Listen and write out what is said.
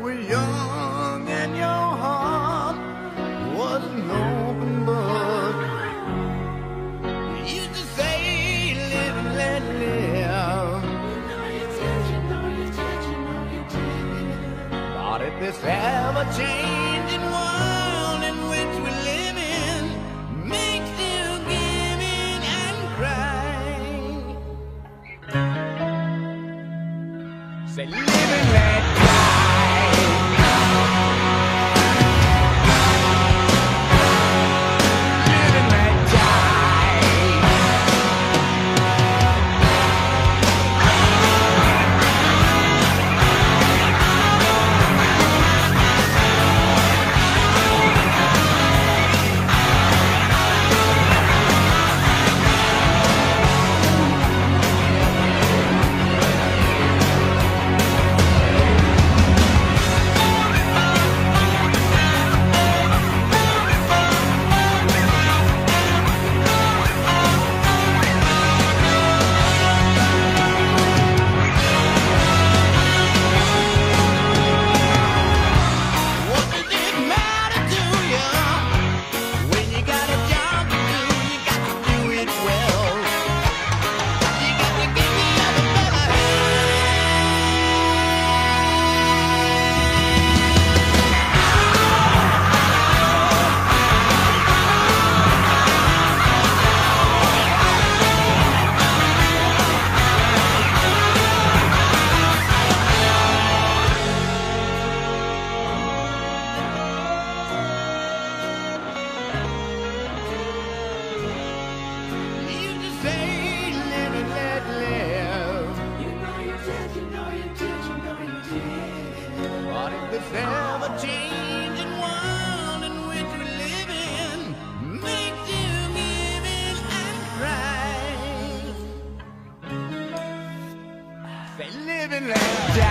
were young and your heart was an open book. You used to say, live and let live. But if this ever changing world in which we live in makes you give in and cry, say live and let this ever changing world in which we live in makes you give in and cry? Say live and let die.